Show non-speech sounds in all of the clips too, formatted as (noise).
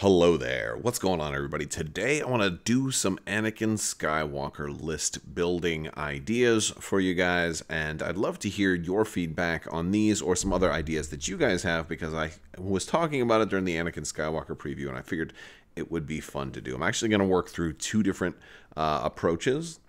Hello there. What's going on, everybody? Today I want to do some Anakin Skywalker list building ideas for you guys, and I'd love to hear your feedback on these or some other ideas that you guys have because I was talking about it during the Anakin Skywalker preview, and I figured it would be fun to do. I'm actually going to work through two different uh, approaches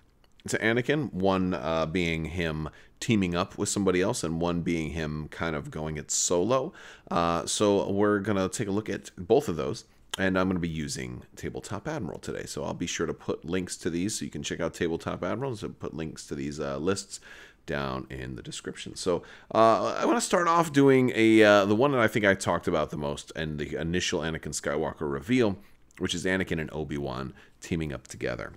to Anakin, one uh, being him teaming up with somebody else, and one being him kind of going it solo. Uh, so we're going to take a look at both of those and I'm going to be using Tabletop Admiral today. So I'll be sure to put links to these so you can check out Tabletop Admiral. So put links to these uh, lists down in the description. So uh, I want to start off doing a uh, the one that I think I talked about the most and the initial Anakin Skywalker reveal, which is Anakin and Obi-Wan teaming up together.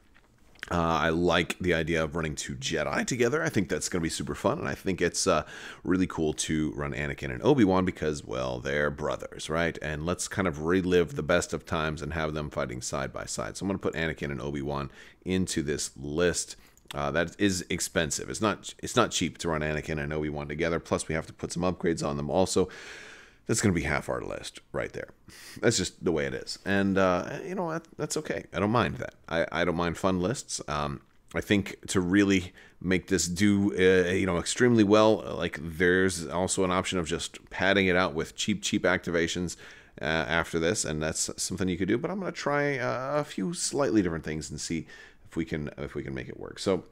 Uh, I like the idea of running two Jedi together. I think that's going to be super fun, and I think it's uh, really cool to run Anakin and Obi Wan because, well, they're brothers, right? And let's kind of relive the best of times and have them fighting side by side. So I'm going to put Anakin and Obi Wan into this list. Uh, that is expensive. It's not. It's not cheap to run Anakin and Obi Wan together. Plus, we have to put some upgrades on them also that's going to be half our list right there. That's just the way it is. And, uh, you know, that, that's okay. I don't mind that. I, I don't mind fun lists. Um, I think to really make this do, uh, you know, extremely well, like there's also an option of just padding it out with cheap, cheap activations uh, after this. And that's something you could do. But I'm going to try uh, a few slightly different things and see if we can, if we can make it work. So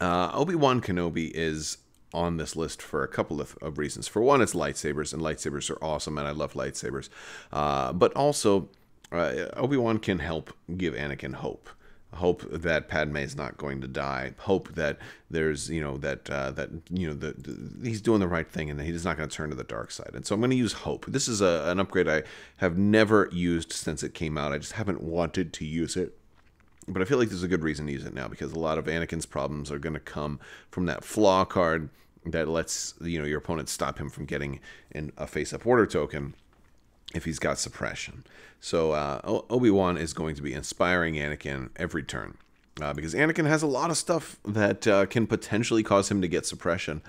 uh, Obi-Wan Kenobi is on this list for a couple of, of, reasons. For one, it's lightsabers, and lightsabers are awesome, and I love lightsabers. Uh, but also, uh, Obi Wan can help give Anakin hope. Hope that Padme is not going to die. Hope that there's, you know, that uh, that you know, the, the, he's doing the right thing and he's not going to turn to the dark side. And so I'm going to use hope. This is a, an upgrade I have never used since it came out. I just haven't wanted to use it but I feel like there's a good reason to use it now because a lot of Anakin's problems are going to come from that flaw card that lets you know your opponent stop him from getting in a face-up order token if he's got suppression. So uh, Obi-Wan is going to be inspiring Anakin every turn. Uh, because Anakin has a lot of stuff that uh, can potentially cause him to get suppression.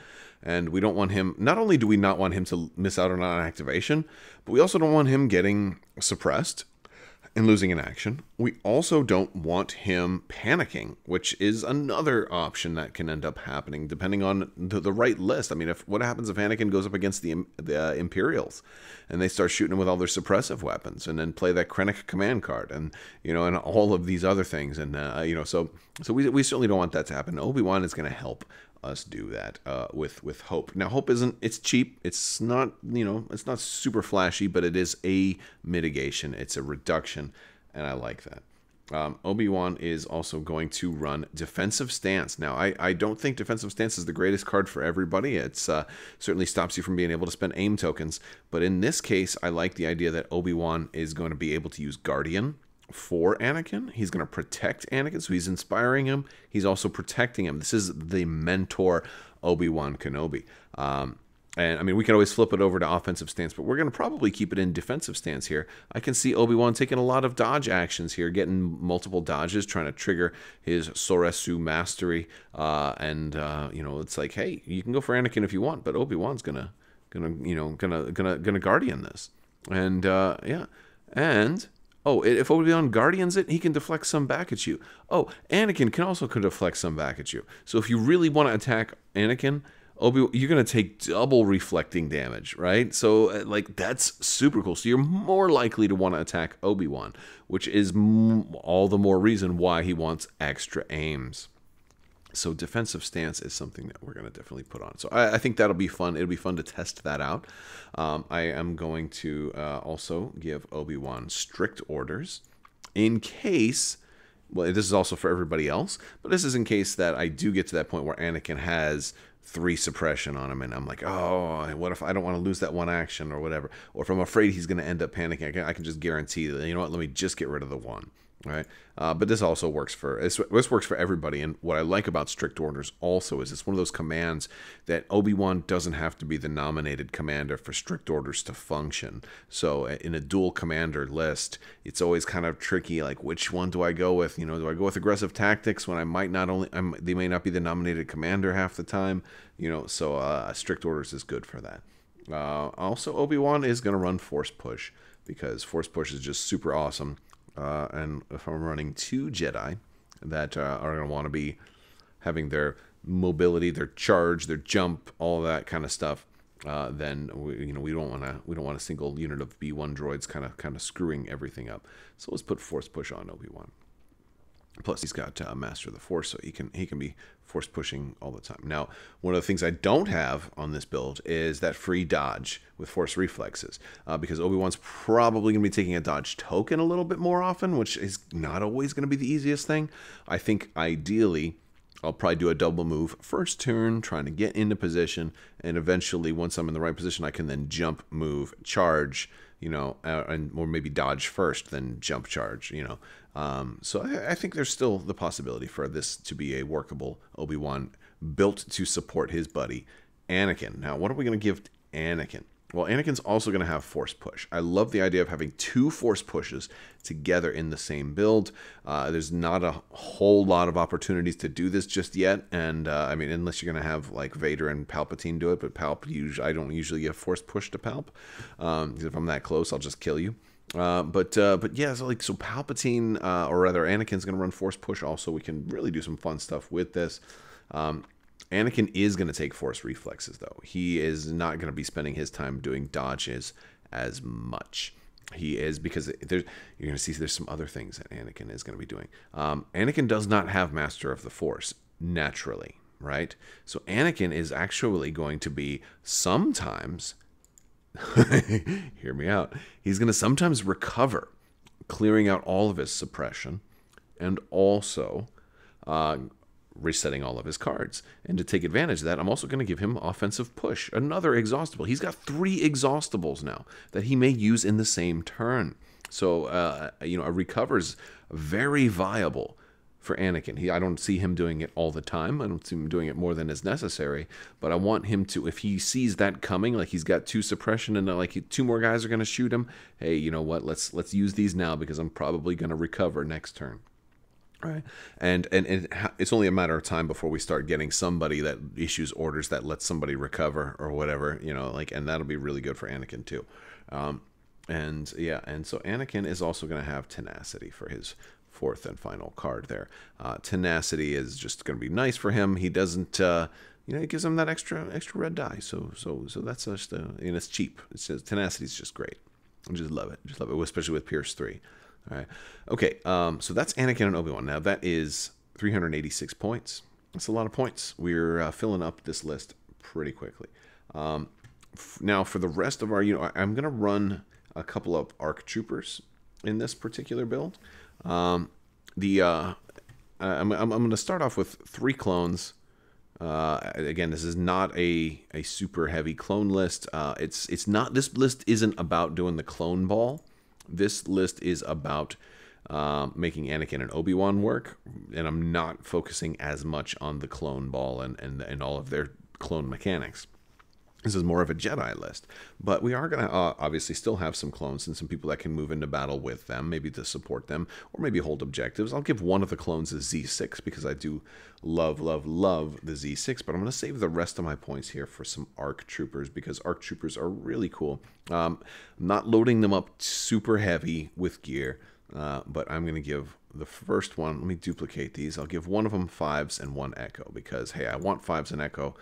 And we don't want him, not only do we not want him to miss out on an activation, but we also don't want him getting suppressed and losing an action. We also don't want him panicking, which is another option that can end up happening depending on the, the right list. I mean, if what happens if Anakin goes up against the, the uh, Imperials and they start shooting him with all their suppressive weapons and then play that Krennic command card and you know and all of these other things and uh, you know so so we, we certainly don't want that to happen. Obi Wan is going to help us do that uh, with with hope. Now, hope isn't it's cheap. It's not you know it's not super flashy, but it is a mitigation. It's a reduction, and I like that. Um, Obi Wan is also going to run defensive stance. Now, I, I don't think defensive stance is the greatest card for everybody. It's uh, certainly stops you from being able to spend aim tokens. But in this case, I like the idea that Obi Wan is going to be able to use Guardian for Anakin. He's going to protect Anakin, so he's inspiring him. He's also protecting him. This is the mentor Obi Wan Kenobi. Um, and I mean, we can always flip it over to offensive stance, but we're going to probably keep it in defensive stance here. I can see Obi Wan taking a lot of dodge actions here, getting multiple dodges, trying to trigger his Soresu mastery. Uh, and uh, you know, it's like, hey, you can go for Anakin if you want, but Obi Wan's gonna, gonna, you know, gonna, gonna, gonna guardian this. And uh, yeah, and Oh, if Obi-Wan guardians it, he can deflect some back at you. Oh, Anakin can also deflect some back at you. So if you really want to attack Anakin, Obi, you're gonna take double reflecting damage, right? So uh, like that's super cool. So you're more likely to want to attack Obi Wan, which is all the more reason why he wants extra aims. So defensive stance is something that we're going to definitely put on. So I, I, think that'll be fun. It'll be fun to test that out. Um, I am going to uh, also give Obi Wan strict orders in case. Well, this is also for everybody else, but this is in case that I do get to that point where Anakin has three suppression on him, and I'm like, oh, what if I don't want to lose that one action or whatever, or if I'm afraid he's going to end up panicking, I can, I can just guarantee that you know what, let me just get rid of the one right? Uh, but this also works for this, this works for everybody. And what I like about strict orders also is it's one of those commands that Obi Wan doesn't have to be the nominated commander for strict orders to function. So uh, in a dual commander list, it's always kind of tricky. Like which one do I go with? You know, do I go with aggressive tactics when I might not only I'm, they may not be the nominated commander half the time? You know, so uh, strict orders is good for that. Uh, also, Obi Wan is going to run force push. because Force Push is just super awesome. Uh, and if I'm running two Jedi that uh, are going to want to be having their mobility, their charge, their jump, all that kind of stuff, uh, then we, you know we don't want to we don't want a single unit of B1 droids kind of kind of screwing everything up. So let's put Force Push on Obi Wan. Plus, he's got uh, Master of the Force, so he can he can be force pushing all the time. Now, one of the things I don't have on this build is that free dodge with Force reflexes, uh, because Obi Wan's probably going to be taking a dodge token a little bit more often, which is not always going to be the easiest thing. I think ideally. I'll probably do a double move first turn, trying to get into position, and eventually, once I'm in the right position, I can then jump, move, charge, you know, uh, and or maybe dodge first, then jump charge, you know. Um, so I, I, think there's still the possibility for this to be a workable Obi Wan built to support his buddy Anakin. Now, what are we going to give Anakin? Well, Anakin's also going to have Force Push. I love the idea of having two Force Pushes together in the same build. Uh, there's not a whole lot of opportunities to do this just yet, and uh, I mean, unless you're going to have like Vader and Palpatine do it, but Palp, usually, I don't usually give Force Push to Palp. Um, if I'm that close, I'll just kill you. Uh, but uh, but yeah, so like so Palpatine uh, or rather Anakin's gonna run Force Push. Also, we can really do some fun stuff with this. Um, Anakin is gonna take Force reflexes though. He is not gonna be spending his time doing dodges as much. He is because there's you're gonna see there's some other things that Anakin is gonna be doing. Um, Anakin does not have Master of the Force naturally, right? So Anakin is actually going to be sometimes (laughs) hear me out. He's going to sometimes recover, clearing out all of his suppression, and also uh, resetting all of his cards. And to take advantage of that, I'm also going to give him offensive push, another exhaustible. He's got three exhaustibles now that he may use in the same turn. So, uh, you know, a recover's very viable for Anakin. He, I don't see him doing it all the time. I don't see him doing it more than is necessary. But I want him to, if he sees that coming, like he's got two suppression and uh, like two more guys are going to shoot him. Hey, you know what? Let's let's use these now because I'm probably going to recover next turn. Right. And, and and it's only a matter of time before we start getting somebody that issues orders that lets somebody recover or whatever, you know, like, and that'll be really good for Anakin too. Um, and yeah, and so Anakin is also going to have tenacity for his fourth and final card there. Uh, tenacity is just going to be nice for him. He doesn't, uh, you know, it gives him that extra extra red die. So so so that's just, uh, and it's cheap. It's just, tenacity is just great. I just love it. Just love it, especially with Pierce three. All right. Okay. Um. So that's Anakin and Obi Wan. Now that is 386 points. That's a lot of points. We're uh, filling up this list pretty quickly. Um, f- now for the rest of our, you know, I'm gonna run a couple of ARC troopers in this particular build. Um, the uh, I'm, I'm, I'm going to start off with three clones. Uh, again, this is not a, a super heavy clone list. Uh, it's it's not this list isn't about doing the clone ball. This list is about uh, making Anakin and Obi Wan work, and I'm not focusing as much on the clone ball and and, and all of their clone mechanics. This is more of a Jedi list, but we are going to uh, obviously still have some clones and some people that can move into battle with them, maybe to support them, or maybe hold objectives. I'll give one of the clones a Z6 because I do love, love, love the Z6, but I'm going to save the rest of my points here for some ARC troopers because ARC troopers are really cool. Um, not loading them up super heavy with gear, uh, but I'm going to give the first one, let me duplicate these. I'll give one of them fives and one echo because, hey, I want fives and echo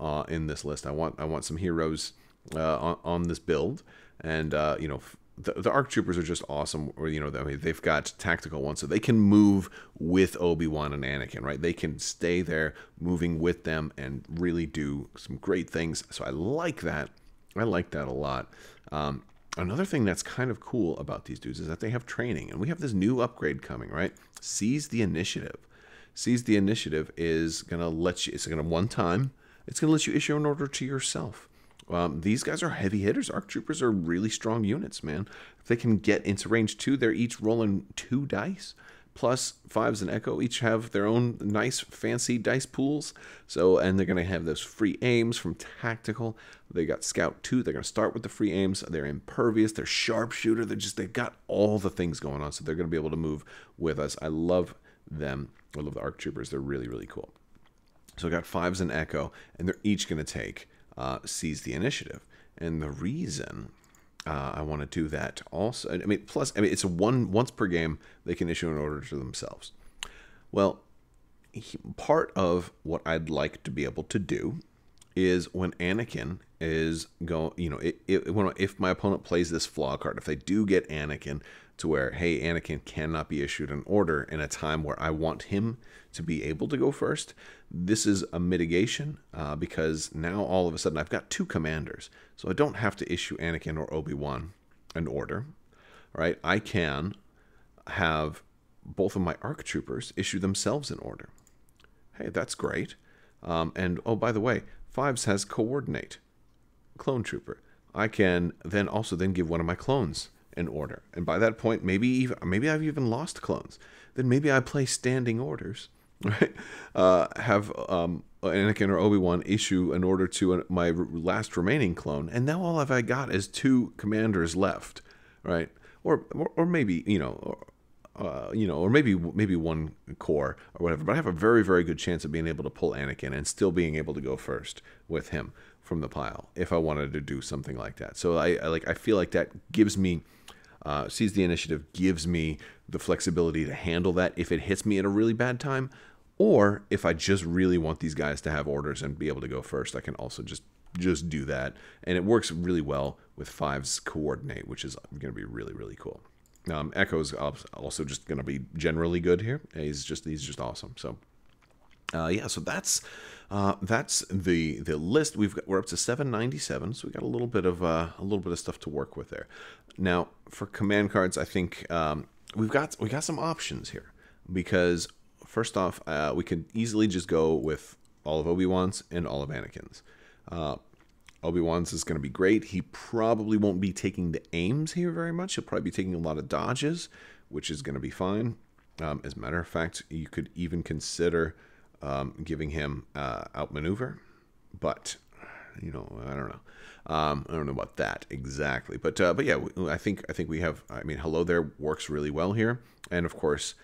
uh, in this list. I want I want some heroes uh, on, on, this build, and uh, you know the, the ARC troopers are just awesome. Or you know I mean, they've got tactical ones, so they can move with Obi Wan and Anakin. Right, they can stay there, moving with them, and really do some great things. So I like that. I like that a lot. Um, another thing that's kind of cool about these dudes is that they have training, and we have this new upgrade coming. Right, seize the initiative. Seize the initiative is gonna let you. It's gonna one time it's going to let you issue an order to yourself. Um, these guys are heavy hitters. ARC troopers are really strong units, man. If they can get into range two, they're each rolling two dice. Plus fives and echo each have their own nice fancy dice pools. So and they're gonna have those free aims from tactical. They got scout two. They're gonna start with the free aims. They're impervious. They're sharpshooter. They're just they've got all the things going on. So they're gonna be able to move with us. I love them. I love the ARC troopers. They're really really cool. So I got fives and echo, and they're each going to take uh, seize the initiative. And the reason uh, I want to do that also. I mean, plus, I mean, it's a one once per game they can issue an order to themselves. Well, he, part of what I'd like to be able to do is when Anakin is going, you know, it, it, when, if my opponent plays this flaw card, if they do get Anakin to where, hey, Anakin cannot be issued an order in a time where I want him to be able to go first, this is a mitigation uh, because now all of a sudden I've got two commanders. So I don't have to issue Anakin or Obi Wan an order, right? I can have both of my ARC troopers issue themselves an order. Hey, that's great. Um, and oh, by the way, Fives has coordinate, clone trooper. I can then also then give one of my clones an order, and by that point, maybe even maybe I've even lost clones. Then maybe I play standing orders, right? Uh, have um, Anakin or Obi Wan issue an order to my last remaining clone, and now all I've got is two commanders left, right? Or, or, or maybe you know, uh, you know, or maybe maybe one core or whatever. But I have a very very good chance of being able to pull Anakin and still being able to go first with him from the pile if I wanted to do something like that. So I, I like I feel like that gives me uh, seize the initiative gives me the flexibility to handle that if it hits me at a really bad time, or if I just really want these guys to have orders and be able to go first, I can also just just do that, and it works really well with Five's coordinate, which is going to be really really cool. Um, Echo's also just going to be generally good here. He's just he's just awesome. So uh, yeah, so that's uh, that's the the list. We've got, we're up to 797, so we got a little bit of uh, a little bit of stuff to work with there. Now for command cards, I think um, we've got we got some options here because first off, uh, we could easily just go with all of Obi Wan's and all of Anakin's. Uh, Obi Wan's is going to be great. He probably won't be taking the aims here very much. He'll probably be taking a lot of dodges, which is going to be fine. Um, as a matter of fact, you could even consider um, giving him uh, outmaneuver, but you know, I don't know. Um, I don't know about that exactly, but uh, but yeah, I think I think we have. I mean, hello there works really well here, and of course,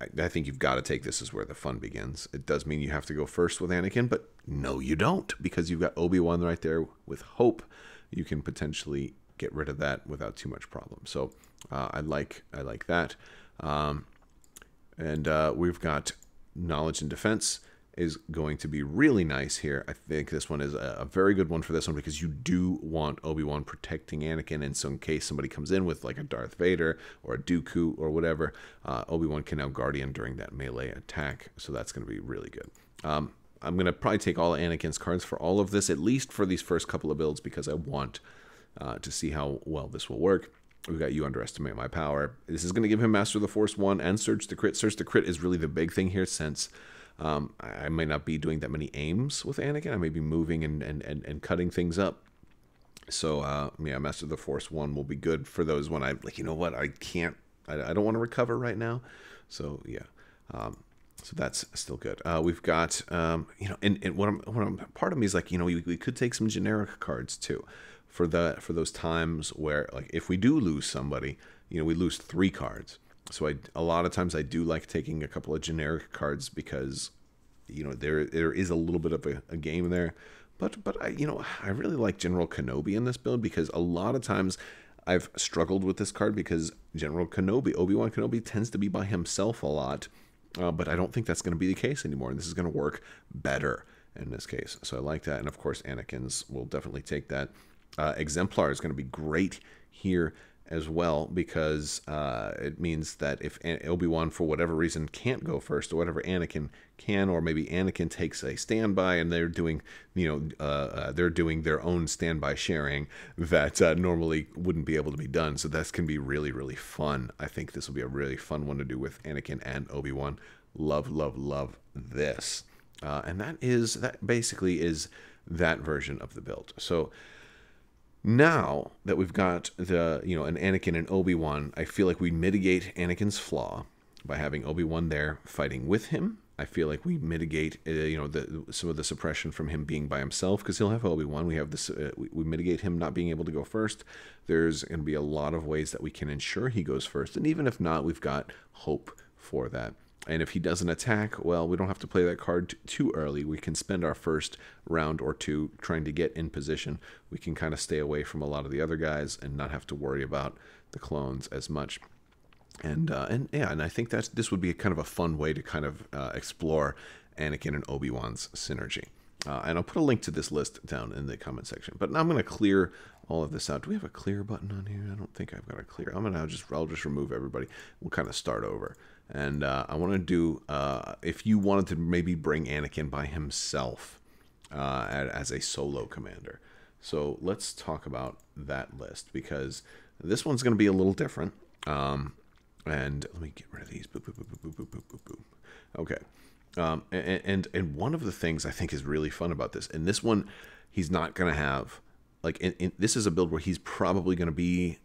I, think you've got to take this as where the fun begins. It does mean you have to go first with Anakin, but no, you don't, because you've got Obi Wan right there with Hope. You can potentially get rid of that without too much problem. So uh, I like I like that. Um, and uh, we've got knowledge and defense is going to be really nice here. I think this one is a, very good one for this one because you do want Obi-Wan protecting Anakin. And so in case somebody comes in with like a Darth Vader or a Dooku or whatever, uh, Obi-Wan can now Guardian during that melee attack. So that's going to be really good. Um, I'm going to probably take all Anakin's cards for all of this, at least for these first couple of builds, because I want uh, to see how well this will work. We've got you underestimate my power. This is going to give him Master of the Force 1 and Surge to Crit. Surge to Crit is really the big thing here since um, I might not be doing that many aims with Anakin. I may be moving and, and, and, and cutting things up. So, uh, yeah, Master of the Force 1 will be good for those when I, like, you know what, I can't, I, I don't want to recover right now. So, yeah. Um, so that's still good. Uh, we've got, um, you know, and, and what I'm, what I'm, part of me is like, you know, we, we could take some generic cards too for the, for those times where, like, if we do lose somebody, you know, we lose three cards so I a lot of times I do like taking a couple of generic cards because you know there there is a little bit of a, a game there. But but I you know I really like General Kenobi in this build because a lot of times I've struggled with this card because General Kenobi, Obi-Wan Kenobi tends to be by himself a lot. Uh, but I don't think that's going to be the case anymore. And this is going to work better in this case. So I like that. And of course, Anakin's will definitely take that. Uh, Exemplar is going to be great here as well because uh, it means that if Obi-Wan for whatever reason can't go first or whatever Anakin can or maybe Anakin takes a standby and they're doing you know uh, uh, they're doing their own standby sharing that uh, normally wouldn't be able to be done. So that can be really really fun. I think this will be a really fun one to do with Anakin and Obi-Wan. Love love love this. Uh, and that is that basically is that version of the build. So now that we've got the you know an Anakin and Obi Wan, I feel like we mitigate Anakin's flaw by having Obi Wan there fighting with him. I feel like we mitigate uh, you know the some of the suppression from him being by himself because he'll have Obi Wan. We have this uh, we, we mitigate him not being able to go first. There's going to be a lot of ways that we can ensure he goes first, and even if not, we've got hope for that. And if he doesn't attack, well, we don't have to play that card too early. We can spend our first round or two trying to get in position. We can kind of stay away from a lot of the other guys and not have to worry about the clones as much. And uh, and yeah, and I think that this would be a kind of a fun way to kind of uh, explore Anakin and Obi Wan's synergy. Uh, and I'll put a link to this list down in the comment section. But now I'm going to clear all of this out. Do we have a clear button on here? I don't think I've got a clear. I'm gonna just I'll just remove everybody. We'll kind of start over. And uh, I want to do uh, if you wanted to maybe bring Anakin by himself uh, as a solo commander. So let's talk about that list because this one's going to be a little different. Um, and let me get rid of these. Boop, boop, boop, okay. Um, and, and and one of the things I think is really fun about this, and this one, he's not going to have like in, in, this is a build where he's probably going to be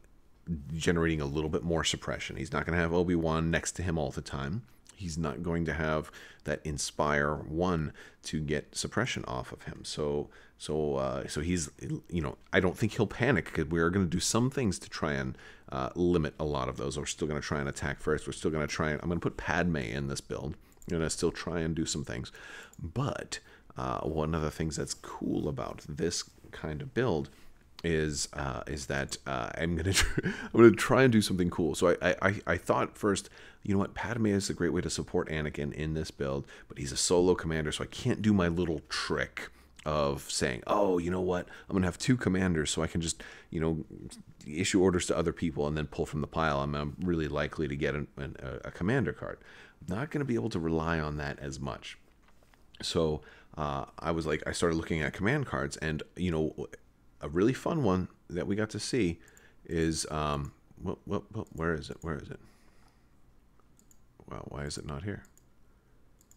generating a little bit more suppression. He's not going to have Obi Wan next to him all the time. He's not going to have that inspire one to get suppression off of him. So so uh, so he's you know I don't think he'll panic because we're going to do some things to try and uh, limit a lot of those. We're still going to try and attack first. We're still going to try and I'm going to put Padme in this build. I'm going to still try and do some things, but uh, one of the things that's cool about this kind of build is uh, is that uh, I'm gonna (laughs) I'm gonna try and do something cool. So I, I I thought first, you know what, Padme is a great way to support Anakin in this build, but he's a solo commander, so I can't do my little trick of saying, oh, you know what, I'm gonna have two commanders, so I can just you know issue orders to other people and then pull from the pile. I'm, really likely to get an, an, a commander card. Not gonna be able to rely on that as much. So uh, I was like, I started looking at command cards, and you know, a really fun one that we got to see is um, what, what, what, where is it? Where is it? Well, why is it not here?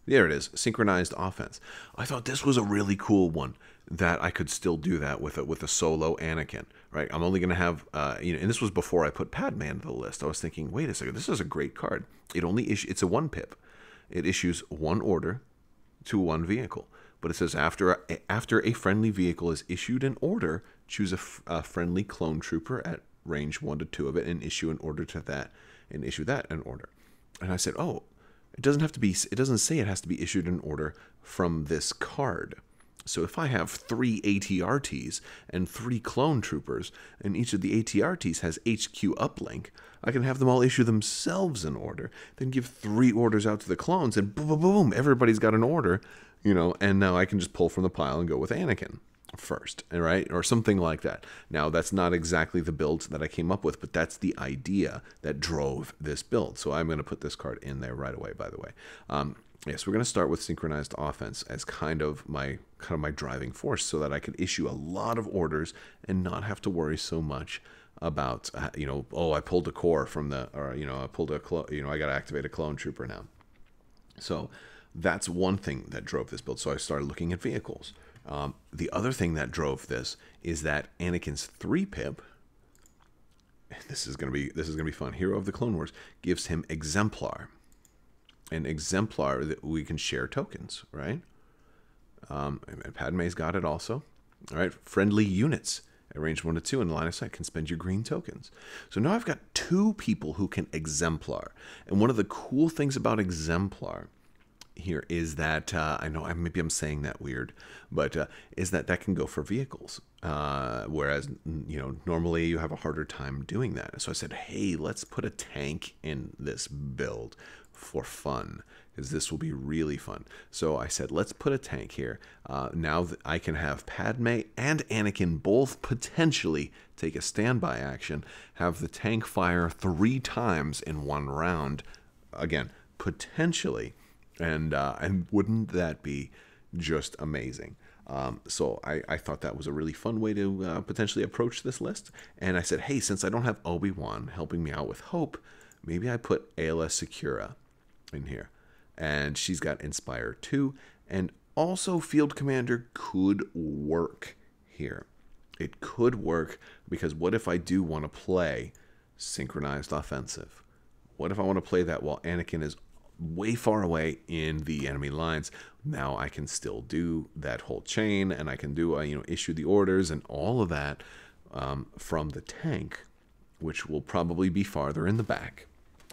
There it is, synchronized offense. I thought this was a really cool one that I could still do that with a with a solo Anakin. Right, I'm only going to have uh, you know, and this was before I put Padme into the list. I was thinking, wait a second, this is a great card. It only issue, it's a one pip. It issues one order to one vehicle but it says after a, after a friendly vehicle is issued an order, choose a, f- a friendly clone trooper at range one to two of it and issue an order to that and issue that an order. And I said, oh, it doesn't have to be. It doesn't say it has to be issued an order from this card. So if I have three ATRTs and three clone troopers, and each of the ATRTs has HQ uplink, I can have them all issue themselves an order, then give three orders out to the clones, and boom, boom, boom, everybody's got an order, you know, and now I can just pull from the pile and go with Anakin first, right? Or something like that. Now, that's not exactly the build that I came up with, but that's the idea that drove this build. So I'm going to put this card in there right away, by the way. Um, yes, we're going to start with synchronized offense as kind of my kind of my driving force so that I could issue a lot of orders and not have to worry so much about uh, you know oh I pulled a core from the or you know I pulled a clo- you know I got to activate a clone trooper now. So that's one thing that drove this build. So I started looking at vehicles. Um, the other thing that drove this is that Anakin's three pip. (laughs) This is gonna be this is gonna be fun. Hero of the Clone Wars gives him exemplar, an exemplar that we can share tokens, right? Um, and Padme's got it also. All right, friendly units at range one to two in line of sight can spend your green tokens. So now I've got two people who can exemplar. And one of the cool things about exemplar here is that uh, I know maybe I'm saying that weird, but uh, is that that can go for vehicles, uh, whereas you know normally you have a harder time doing that. So I said, hey, let's put a tank in this build for fun because this will be really fun. So I said, let's put a tank here. Uh, now I can have Padme and Anakin both potentially take a standby action, have the tank fire three times in one round. Again, potentially and uh, and wouldn't that be just amazing? Um, so I, I thought that was a really fun way to uh, potentially approach this list. And I said, hey, since I don't have Obi Wan helping me out with Hope, maybe I put Aayla Secura in here. And she's got Inspire too, And also, Field Commander could work here. It could work because what if I do want to play Synchronized Offensive? What if I want to play that while Anakin is way far away in the enemy lines. Now I can still do that whole chain, and I can do uh, you know issue the orders and all of that um, from the tank, which will probably be farther in the back.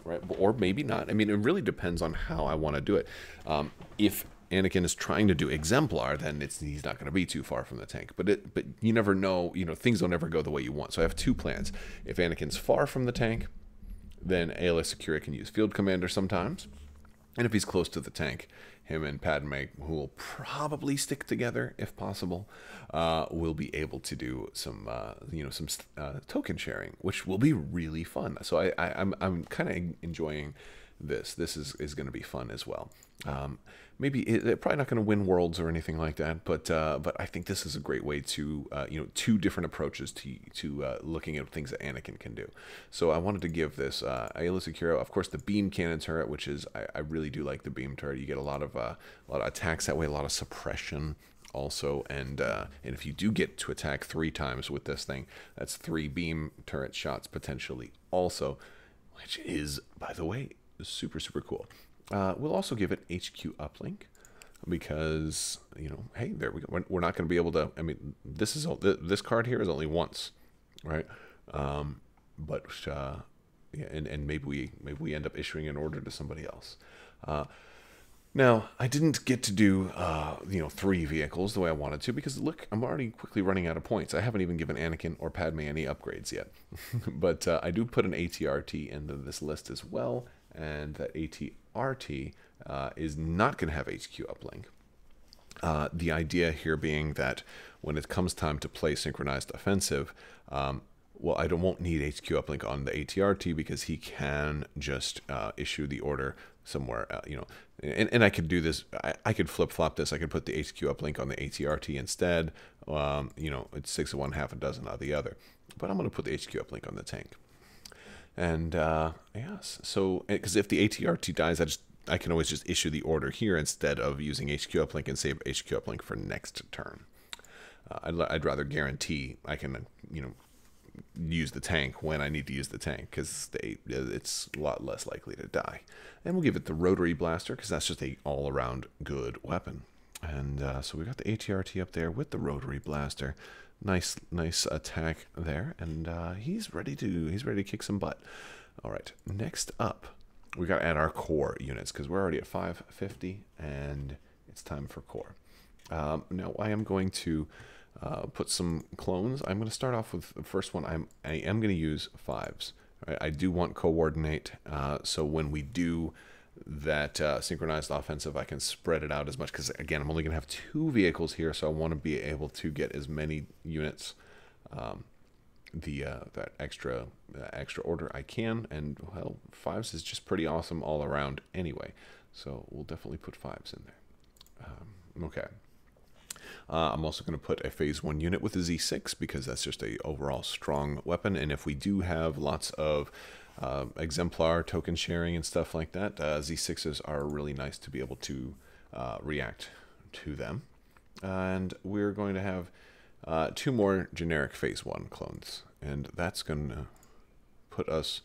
right? Or maybe not. I mean, it really depends on how I want to do it. Um, if Anakin is trying to do exemplar, then it's he's not going to be too far from the tank. But it, but you never know. You know, things don't ever go the way you want. So I have two plans. If Anakin's far from the tank, then Aayla Secura can use Field Commander sometimes, and if he's close to the tank, him and Padme, who will probably stick together if possible, uh, will be able to do some, uh, you know, some uh, token sharing, which will be really fun. So I, I I'm I'm kind of enjoying this. This is is going to be fun as well. Um, maybe it, they're probably not going to win worlds or anything like that, but uh, but I think this is a great way to uh, you know two different approaches to to uh, looking at things that Anakin can do. So I wanted to give this uh, Aayla Secura, of course, the beam cannon turret, which is I, I really do like the beam turret. You get a lot of uh, a lot of attacks that way, a lot of suppression also and uh, and if you do get to attack three times with this thing that's three beam turret shots potentially also which is by the way super super cool uh, we'll also give it HQ uplink because you know, hey, there we go. We're not going to be able to. I mean, this is this card here is only once, right? Um, but uh, yeah, and and maybe we maybe we end up issuing an order to somebody else. Uh, now, I didn't get to do, uh, you know, three vehicles the way I wanted to because look, I'm already quickly running out of points. I haven't even given Anakin or Padme any upgrades yet. (laughs) but uh, I do put an ATRT into this list as well, and that ATRT uh, is not going to have HQ uplink. Uh, the idea here being that when it comes time to play synchronized offensive, um, well, I don't won't need HQ uplink on the ATRT because he can just uh, issue the order somewhere, uh, you know, and, and I could do this. I, I could flip flop this. I could put the HQ uplink on the ATRT instead. Um, you know, it's six of one, half a dozen of the other. But I'm going to put the HQ uplink on the tank. And uh, yes, so because if the ATRT dies, I just I can always just issue the order here instead of using HQ uplink and save HQ uplink for next turn. Uh, I'd, I'd rather guarantee I can you know use the tank when I need to use the tank because it's a lot less likely to die. And we'll give it the rotary blaster because that's just a all around good weapon. And uh, so we got the ATRT up there with the rotary blaster nice nice attack there and uh, he's ready to he's ready to kick some butt. All right next up we got to add our core units because we're already at 550 and it's time for core. Um, now I am going to uh, put some clones. I'm going to start off with the first one. I'm I am going to use fives? I do want coordinate uh, so when we do that uh, synchronized offensive, I can spread it out as much because again, I'm only going to have two vehicles here, so I want to be able to get as many units, um, the uh, that extra uh, extra order I can, and well, fives is just pretty awesome all around anyway. So we'll definitely put fives in there. Um, okay. Uh, I'm also going to put a phase one unit with a Z6 because that's just a overall strong weapon. And if we do have lots of uh, exemplar token sharing and stuff like that, uh, Z6s are really nice to be able to uh, react to them. And we're going to have uh, two more generic phase one clones, and that's going to put us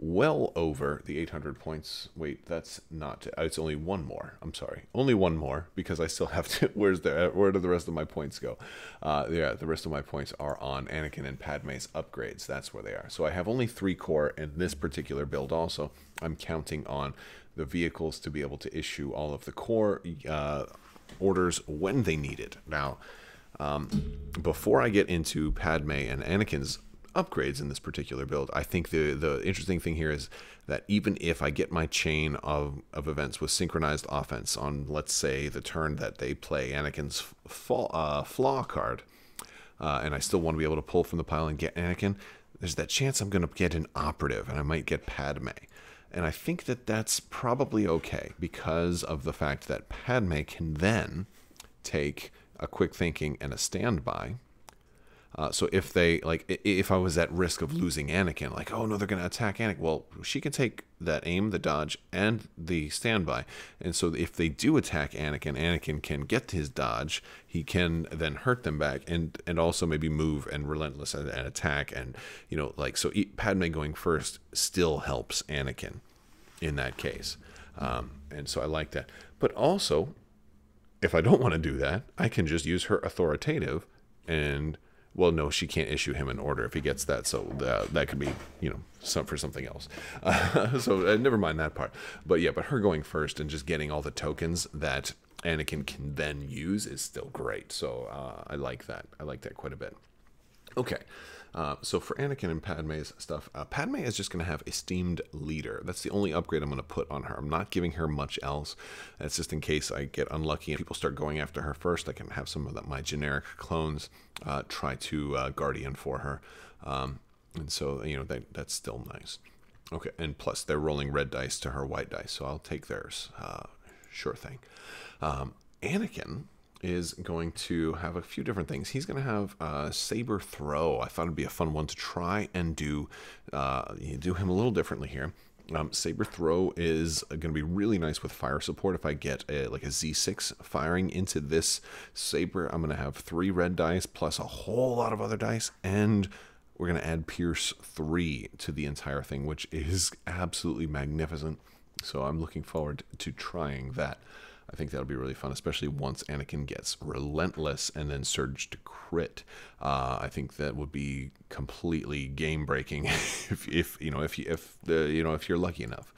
well over the 800 points. Wait, that's not. It's only one more. I'm sorry, only one more because I still have to. (laughs) Where's the where do the rest of my points go? Uh, yeah, the rest of my points are on Anakin and Padme's upgrades. That's where they are. So I have only three core in this particular build. Also, I'm counting on the vehicles to be able to issue all of the core uh, orders when they need it. Now. Um, before I get into Padme and Anakin's upgrades in this particular build. I think the the interesting thing here is that even if I get my chain of, of events with synchronized offense on, let's say, the turn that they play Anakin's fall, uh, flaw card, uh, and I still want to be able to pull from the pile and get Anakin, there's that chance I'm going to get an operative and I might get Padme. And I think that that's probably okay because of the fact that Padme can then take a quick thinking and a standby uh, so if they like, if I was at risk of losing Anakin, like, oh no, they're to attack Anakin. Well, she can take that aim, the dodge, and the standby. And so if they do attack Anakin, Anakin can get his dodge. He can then hurt them back, and and also maybe move and relentless and, and attack. And you know, like so, Padme going first still helps Anakin in that case. Um, and so I like that. But also, if I don't want to do that, I can just use her authoritative and well, no, she can't issue him an order if he gets that. So that, that could be, you know, some for something else. Uh, (laughs) so uh, never mind that part. But yeah, but her going first and just getting all the tokens that Anakin can then use is still great. So uh, I like that. I like that quite a bit. Okay. Uh, so for Anakin and Padme's stuff, uh, Padme is just going to have esteemed leader. That's the only upgrade I'm going to put on her. I'm not giving her much else. That's just in case I get unlucky and people start going after her first. I can have some of the, my generic clones uh, try to uh, guardian for her, um, and so you know that that's still nice. Okay, and plus they're rolling red dice to her white dice, so I'll take theirs. Uh, sure thing. Um, Anakin is going to have a few different things. He's going to have a saber throw. I thought it'd be a fun one to try and do. Uh, do him a little differently here. Um, saber throw is going to be really nice with fire support. If I get a, like a Z6 firing into this saber, I'm going to have three red dice plus a whole lot of other dice, and we're going to add Pierce 3 to the entire thing, which is absolutely magnificent. So I'm looking forward to trying that. I think that'll be really fun, especially once Anakin gets relentless and then surge to crit. Uh, I think that would be completely game breaking (laughs) if, if you know if you, if the you know if you're lucky enough.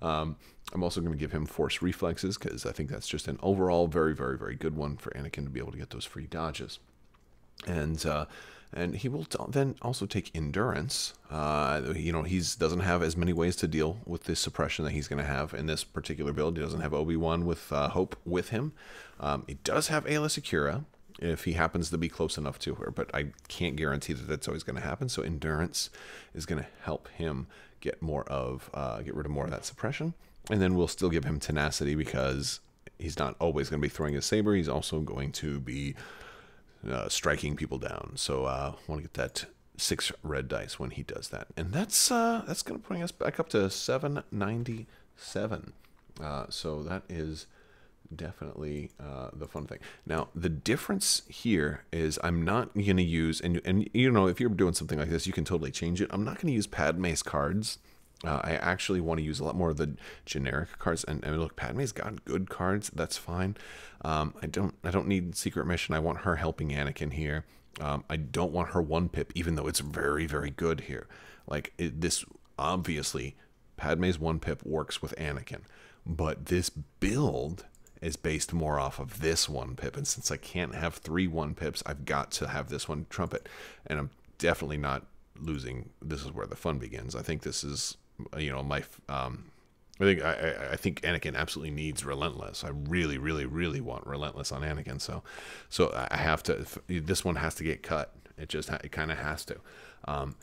Um, I'm also going to give him force reflexes because I think that's just an overall very very very good one for Anakin to be able to get those free dodges. And uh, and he will then also take endurance. Uh, you know, he doesn't have as many ways to deal with this suppression that he's going to have in this particular build. He doesn't have Obi Wan with uh, Hope with him. Um, he does have Aayla Secura if he happens to be close enough to her, but I can't guarantee that that's always going to happen. So endurance is going to help him get more of uh, get rid of more of that suppression, and then we'll still give him tenacity because he's not always going to be throwing a saber. He's also going to be uh, striking people down. So I uh, want to get that six red dice when he does that, and that's uh, that's going to bring us back up to seven ninety seven. Uh, so that is definitely uh, the fun thing. Now, the difference here is I'm not going to use, and, and you know, if you're doing something like this, you can totally change it. I'm not going to use Padme's cards uh, I actually want to use a lot more of the generic cards. And, and look, Padme's got good cards. That's fine. Um, I don't I don't need secret mission. I want her helping Anakin here. Um, I don't want her one pip, even though it's very very good here. Like it, this, obviously, Padme's one pip works with Anakin, but this build is based more off of this one pip. And since I can't have three one pips, I've got to have this one trumpet. And I'm definitely not losing. This is where the fun begins. I think this is you know my um, I think I, I think Anakin absolutely needs relentless. I really, really, really want relentless on Anakin. So, so I have to. This one has to get cut. It just it kind of has to. Um,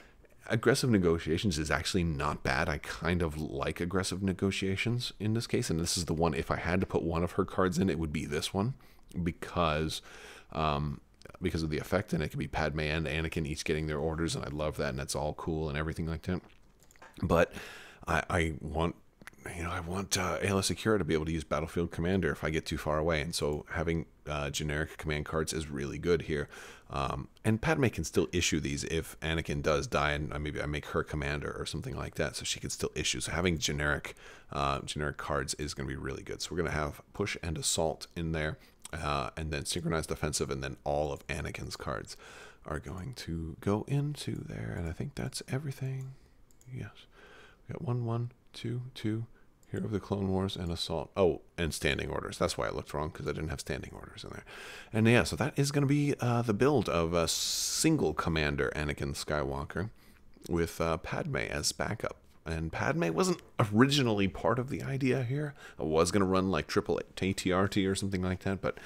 aggressive negotiations is actually not bad. I kind of like aggressive negotiations in this case, and this is the one. If I had to put one of her cards in, it would be this one because. Um, because of the effect, and it could be Padme and Anakin each getting their orders, and I love that, and that's all cool and everything like that. But I, I want you know, I want uh, Aayla Secura to be able to use Battlefield Commander if I get too far away, and so having uh, generic command cards is really good here. Um, and Padme can still issue these if Anakin does die, and maybe I make her commander or something like that, so she can still issue. So having generic uh, generic cards is going to be really good. So we're going to have push and assault in there, uh, and then synchronized defensive, and then all of Anakin's cards are going to go into there, and I think that's everything. Yes. We got one, one, two, two. Hero of the Clone Wars and Assault. Oh, and standing orders. That's why I looked wrong because I didn't have standing orders in there. And yeah, so that is going to be uh, the build of a single commander Anakin Skywalker with uh, Padme as backup. And Padme wasn't originally part of the idea here. I was going to run like triple ATRT or something like that, but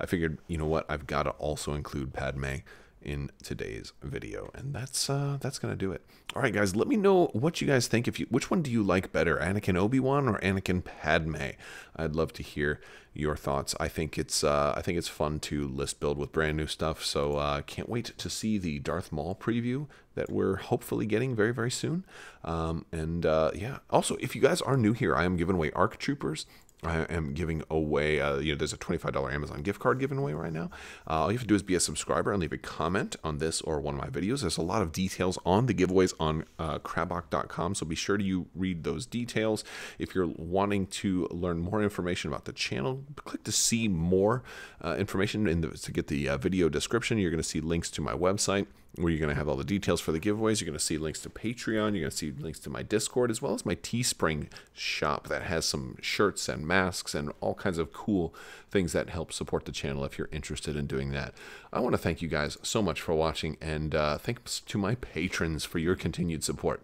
I figured, you know what, I've got to also include Padme in today's video and that's uh that's gonna do it. All right guys let me know what you guys think. If you which one do you like better anakin obi-wan or anakin padme? I'd love to hear your thoughts. I think it's uh i think it's fun to list build with brand new stuff so uh can't wait to see the darth maul preview that we're hopefully getting very very soon. Um and uh yeah. Also if you guys are new here i am giving away arc troopers I am giving away, uh, you know, there's a $25 Amazon gift card given away right now. Uh, all you have to do is be a subscriber and leave a comment on this or one of my videos. There's a lot of details on the giveaways on uh, crabbok.com, so be sure to you read those details. If you're wanting to learn more information about the channel, click to see more uh, information in the, to get the uh, video description. You're going to see links to my website where you're going to have all the details for the giveaways. You're going to see links to Patreon. You're going to see links to my Discord as well as my Teespring shop that has some shirts and masks and all kinds of cool things that help support the channel if you're interested in doing that. I want to thank you guys so much for watching and uh, thanks to my patrons for your continued support.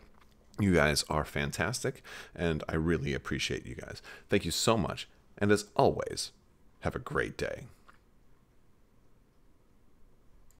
You guys are fantastic and I really appreciate you guys. Thank you so much. And as always, have a great day.